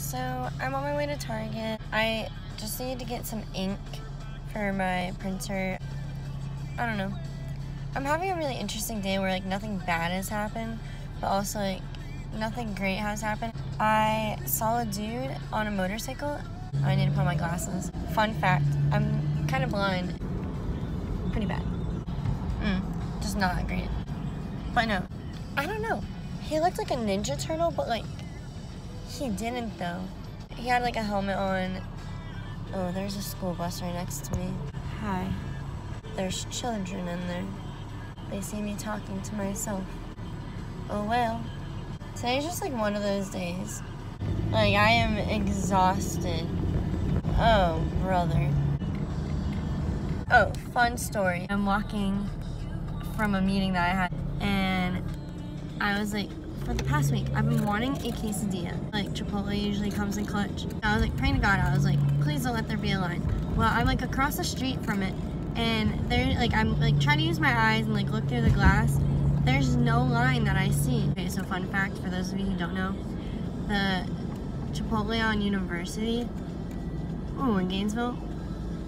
So I'm on my way to Target. I just need to get some ink for my printer. I don't know. I'm having a really interesting day where like nothing bad has happened, but also like nothing great has happened. I saw a dude on a motorcycle. I need to put on my glasses. Fun fact, I'm kind of blind. Pretty bad. Mm, just not great. But no, I don't know. He looked like a Ninja Turtle, but like, he didn't though. He had like a helmet on. Oh, there's a school bus right next to me. Hi. There's children in there. They see me talking to myself. Oh well. Today's just like one of those days. Like, I am exhausted. Oh, brother. Oh, fun story. I'm walking from a meeting that I had, and I was like, for the past week, I've been wanting a quesadilla. Like, Chipotle usually comes in clutch. I was like, praying to God, I was like, please don't let there be a line. Well, I'm like across the street from it, and there, like, I'm like trying to use my eyes and like look through the glass. There's no line that I see. Okay, so fun fact for those of you who don't know, the Chipotle on University, oh, in Gainesville,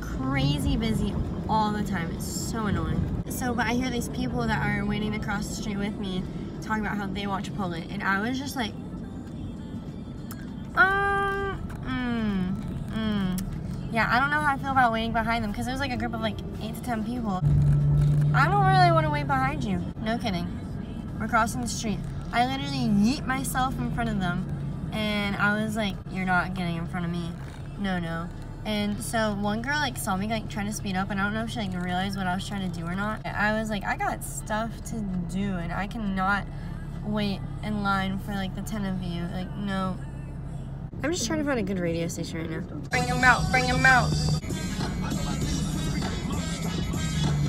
crazy busy all the time. It's so annoying. So, but I hear these people that are waiting to cross the street with me talking about how they want Chipotle, and I was just like, um, mm, mm. Yeah, I don't know how I feel about waiting behind them because there's like a group of like eight to ten people. I don't really want to wait behind you. No kidding. We're crossing the street. I literally yeet myself in front of them, and I was like, "You're not getting in front of me." No, no. And so one girl like saw me like trying to speed up and I don't know if she like realized what I was trying to do or not. I was like, I got stuff to do and I cannot wait in line for like the 10 of you. Like, no. I'm just trying to find a good radio station right now. Bring them out, bring them out.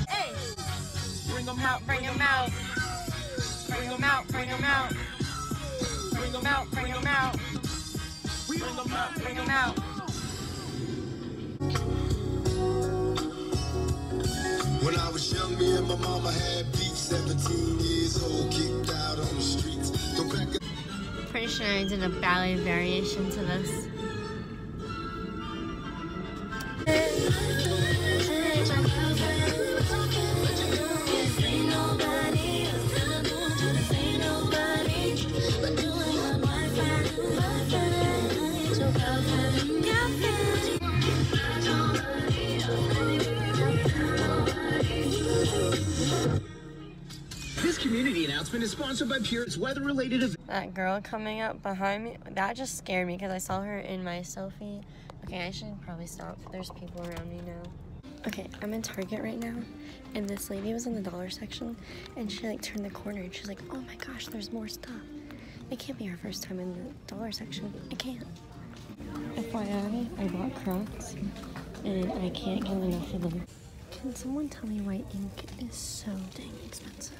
Hey! Bring them out, bring them out. Bring them out, bring them out. Bring them out, bring them out. Bring them out, bring them out. Me and my mama had beef. 17 years old, kicked out on the streets. Pretty sure I did a ballet variation to. This announcement is sponsored by Pure. It's weather-related event. That girl coming up behind me, that just scared me because I saw her in my selfie. Okay, I should probably stop. There's people around me now. Okay, I'm in Target right now, and this lady was in the dollar section, and she like turned the corner, and she's like, oh my gosh, there's more stuff. It can't be her first time in the dollar section. It can't. FYI, I bought Crocs, and I can't get enough of them. Can someone tell me why ink is so dang expensive?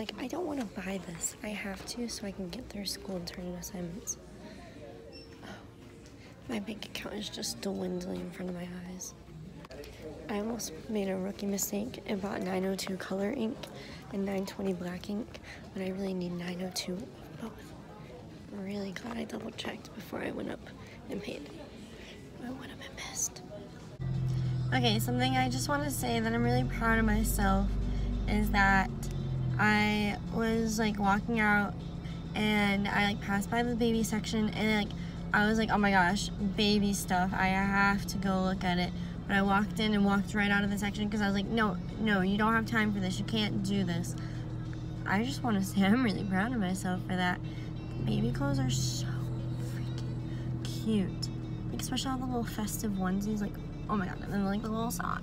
Like, I don't want to buy this. I have to so I can get through school and turn in assignments. Oh, my bank account is just dwindling in front of my eyes. I almost made a rookie mistake and bought 902 color ink and 920 black ink, but I really need 902 both. I'm really glad I double checked before I went up and paid. I would have been pissed. Okay, something I just want to say that I'm really proud of myself is that I was like walking out and I like passed by the baby section and like I was like, oh my gosh, baby stuff. I have to go look at it. But I walked in and walked right out of the section because I was like, no, no, you don't have time for this. You can't do this. I just want to say I'm really proud of myself for that. Baby clothes are so freaking cute. Like especially all the little festive onesies. Like, oh my god, and then like the little sock.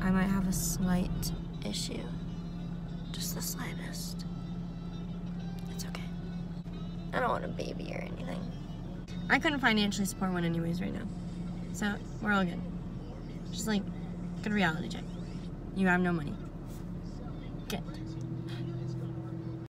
I might have a slight issue. Just the slightest. It's okay. I don't want a baby or anything. I couldn't financially support one anyways right now. So we're all good. Just like good reality check. You have no money. Good.